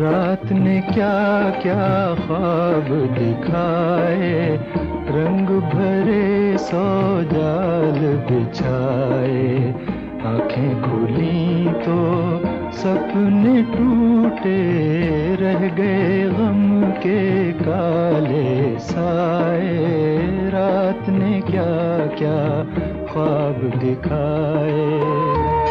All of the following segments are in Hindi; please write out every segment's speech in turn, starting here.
रात ने क्या क्या ख्वाब दिखाए, रंग भरे सौ जाल बिछाए। आँखें खुली तो सपने टूटे, रह गए गम के काले साए। रात ने क्या क्या ख्वाब दिखाए।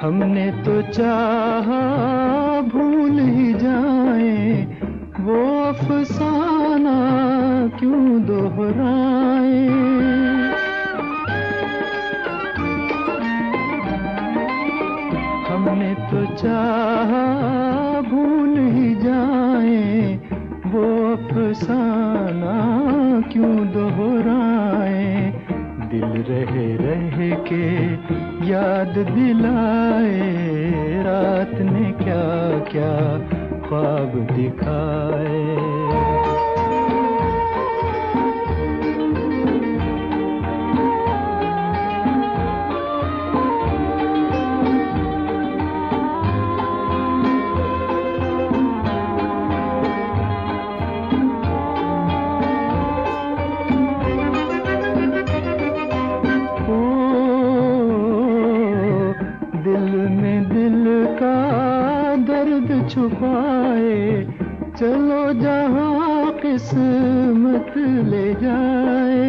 हमने तो चाहा भूल ही जाए, वो अफसाना क्यों दोहराए? हमने तो चाहा भूल ही जाए, वो अफसाना क्यों दोहराए? दिल रहे रह के याद दिलाए रात ने क्या क्या ख्वाब दिखाए। छुपाए, चलो जहाँ किस्मत ले जाए।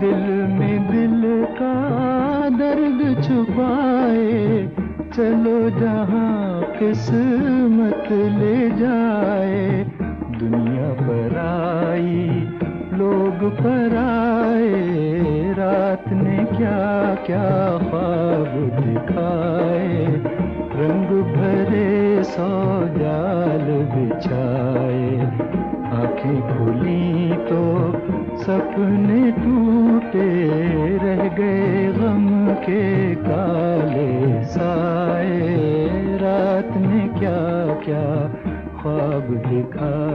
दिल में दिल का दर्द छुपाए, चलो जहाँ किस्मत ले जाए। दुनिया पर आई, लोग पर आए। रात ने क्या क्या ख्वाब दिखाए? रंग भरे सौ जाल बिछाए। आँखें खुली तो सपने टूटे, रह गए गम के काले साए। रात ने क्या क्या ख्वाब दिखाए